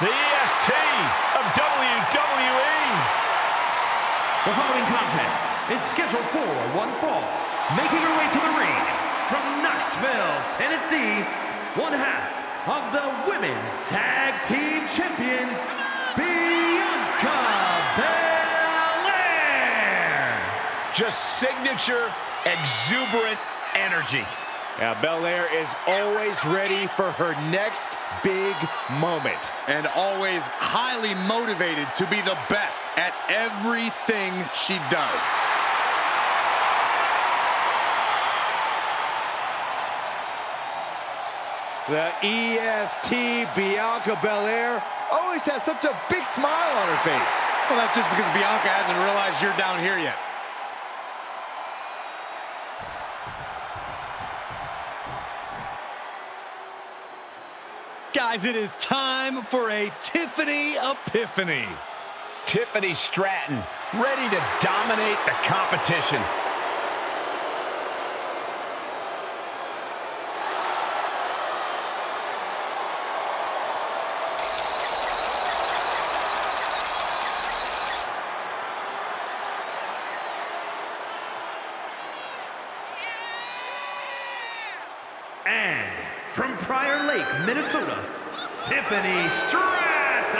the EST of WWE. The following contest is scheduled for one fall. Making her way to the ring from Knoxville, Tennessee, one half of the Women's Tag Team Champions, Bianca Belair. Just signature, exuberant energy. Now, Belair is always ready for her next big moment. And always highly motivated to be the best at everything she does. The EST Bianca Belair always has such a big smile on her face. Well, that's just because Bianca hasn't realized you're down here yet. Guys, it is time for a Tiffany Epiphany. Tiffany Stratton, ready to dominate the competition. And from Prior Lake, Minnesota, Tiffany Stratton.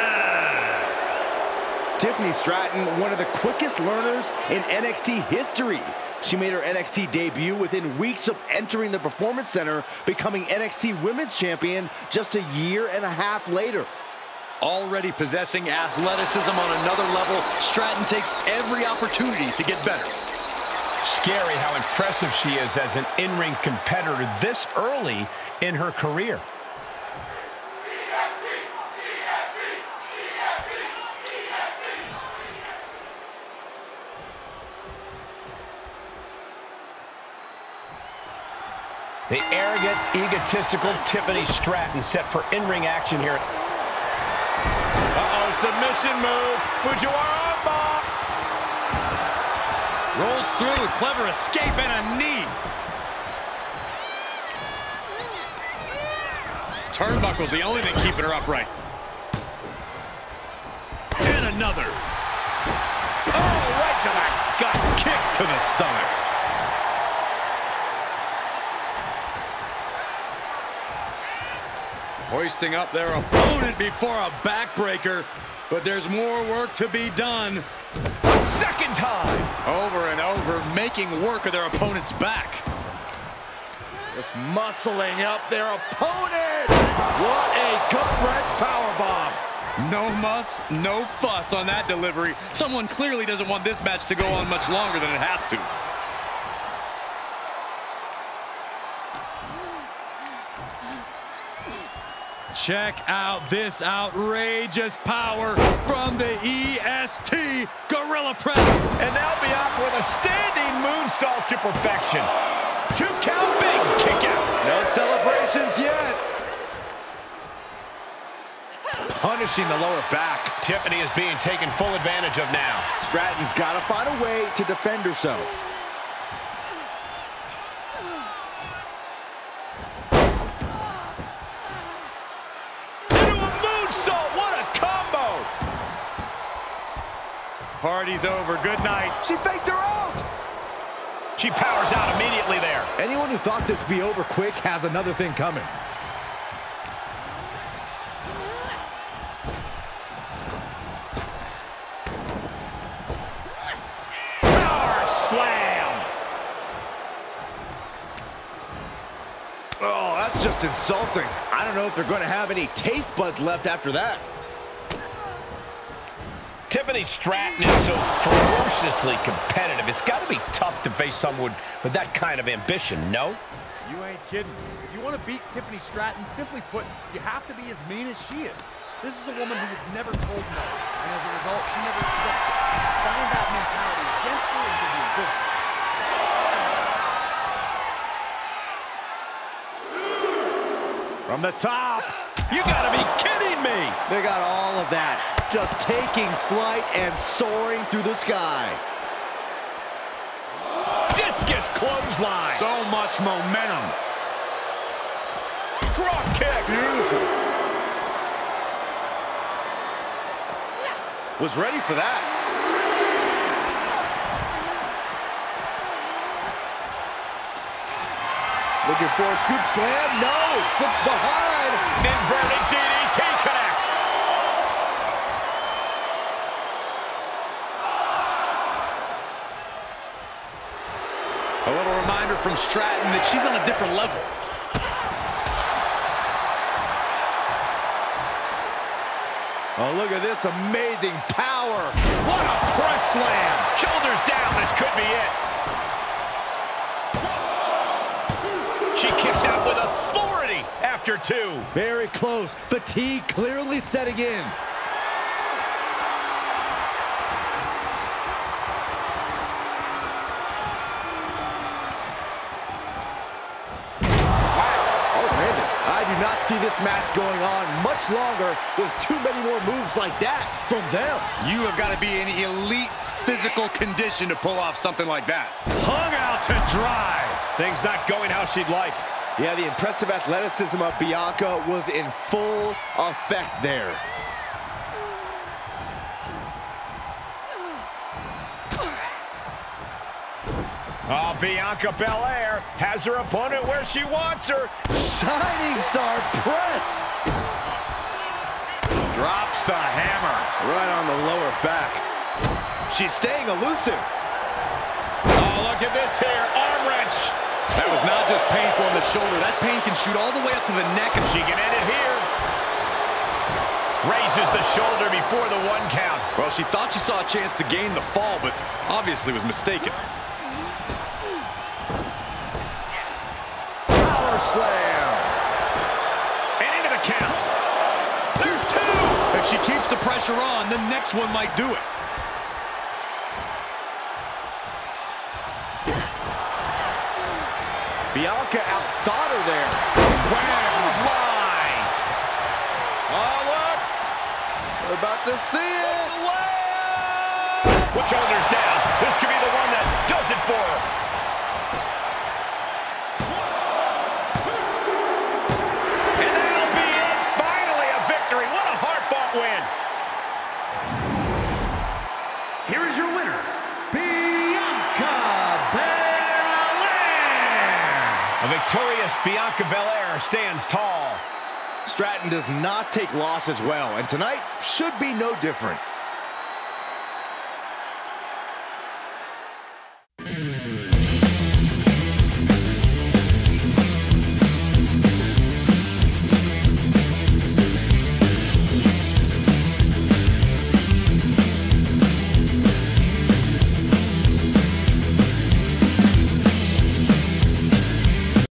Tiffany Stratton, one of the quickest learners in NXT history. She made her NXT debut within weeks of entering the Performance Center, becoming NXT Women's Champion just a year and a half later. Already possessing athleticism on another level, Stratton takes every opportunity to get better. Scary how impressive she is as an in-ring competitor this early in her career. The arrogant, egotistical Tiffany Stratton set for in-ring action here. Uh-oh, submission move. Fujiwara armbar. Rolls through, a clever escape and a knee. Turnbuckle's the only thing keeping her upright. And another. Oh, right to the gut. Kick to the stomach. Hoisting up their opponent before a backbreaker, but there's more work to be done. Second time. Over and over, making work of their opponent's back. Just muscling up their opponent. What a gut-wrench powerbomb. No muss, no fuss on that delivery. Someone clearly doesn't want this match to go on much longer than it has to. Check out this outrageous power from the EST Gorilla Press. And now Bianca with a standing moonsault to perfection. Two count big kick out. No celebrations yet. Punishing the lower back. Tiffany is being taken full advantage of now. Stratton's got to find a way to defend herself. Into a moonsault. What a combo. Party's over. Good night. She faked her out. She powers out immediately there. Anyone who thought this be over quick has another thing coming. Power slam. Oh, that's just insulting. I don't know if they're going to have any taste buds left after that. Tiffany Stratton is so ferociously competitive. It's got to be tough to face someone with that kind of ambition, no? You ain't kidding. If you want to beat Tiffany Stratton, simply put, you have to be as mean as she is. This is a woman who was never told no, and as a result, she never accepts it. Find that mentality against her and give you business. From the top. You gotta be kidding me. They got all of that. Just taking flight and soaring through the sky. Discus clothesline. So much momentum. Drop kick. Beautiful. was ready for that. Looking for a scoop slam. No, slips behind. Inverted DDT A little reminder from Stratton that she's on a different level. Oh, look at this amazing power. What a press slam. Shoulders down. This could be it. She kicks out with authority after two. Very close. Fatigue clearly setting in. See this match going on much longer with too many more moves like that from them. You have got to be in elite physical condition to pull off something like that. Hung out to dry. Things not going how she'd like. Yeah, the impressive athleticism of Bianca was in full effect there. Oh, Bianca Belair has her opponent where she wants her. Shining Star press. Drops the hammer. Right on the lower back. She's staying elusive. Oh, look at this here. Arm wrench. That was not just painful in the shoulder. That pain can shoot all the way up to the neck. And She can end it here. Raises the shoulder before the one count. Well, she thought she saw a chance to gain the fall, but obviously was mistaken. Power slam. And into the count. There's two. If she keeps the pressure on, the next one might do it. Bianca outthought her there. Line. Oh, look. We're about to see it. With shoulders down. This could be for. And that'll be it. Finally a victory. What a hard-fought win. Here is your winner, Bianca Belair. A victorious Bianca Belair stands tall. Stratton does not take losses well, and tonight should be no different.